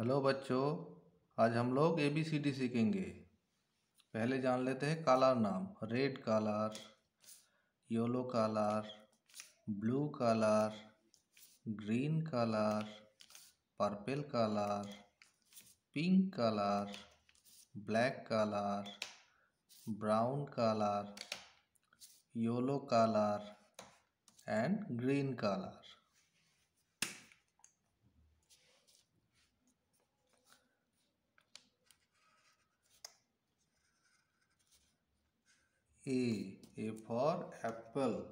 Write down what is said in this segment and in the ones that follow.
Hello बच्चों, आज हम लोग ए बी सी डी सीखेंगे। पहले जान लेते हैं कलर नाम। Red colour, yellow colour, blue colour, green colour, purple colour, pink colour, black colour, brown colour, yellow colour, and green colour. A. A for apple.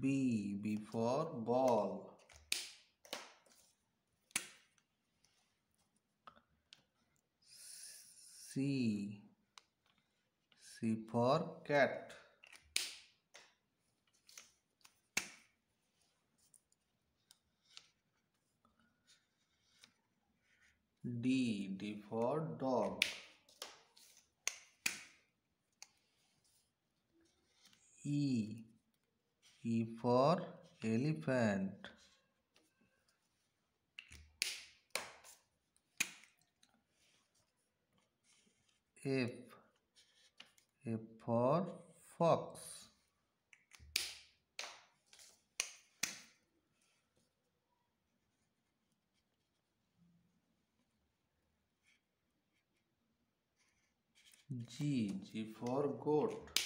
B. B for ball. C. C for cat. D. D for dog. E. E for elephant. F. F for fox. G. G for goat.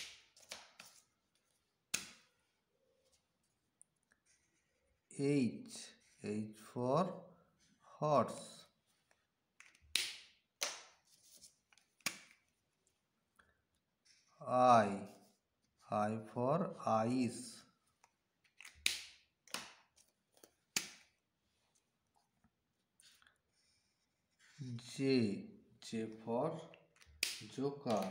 H. H for horse. I. I for eyes. J. J for joker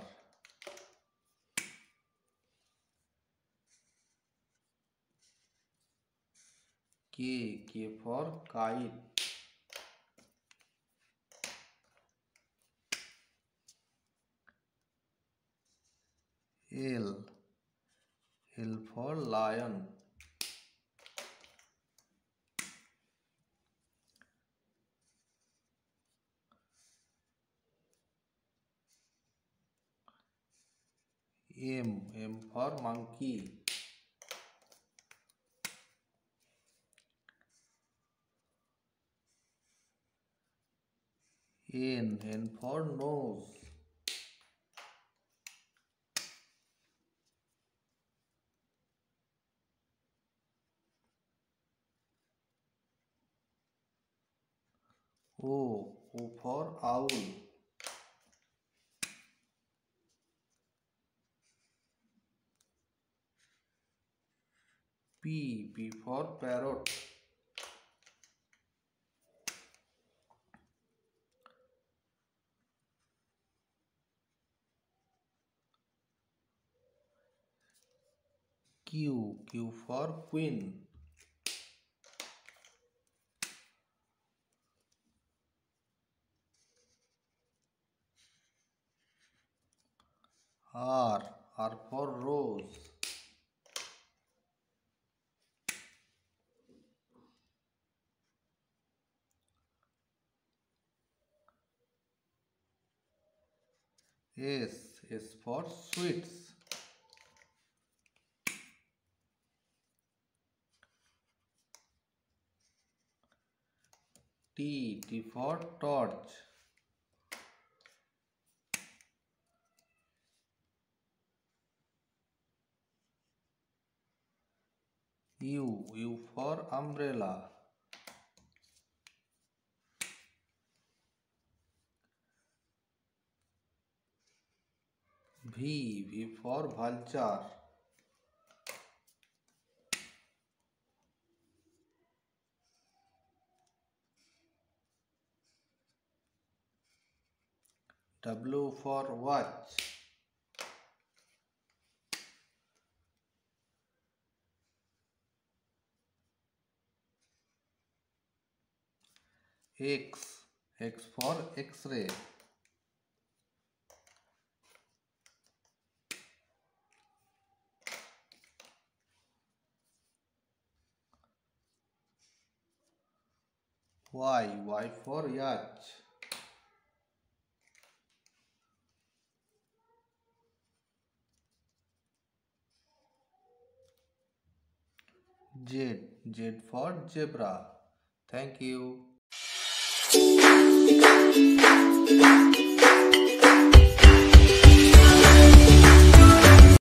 K K for kite L L for lion M M for monkey N N for nose O O for owl P. P for parrot. Q. Q for queen. R. R for rose. S. S for sweets. T. T for torch. U. U for umbrella. V. V for vulture. W for watch. X. X for X-ray. Y. Y for yacht. Z. Z for zebra. Thank you.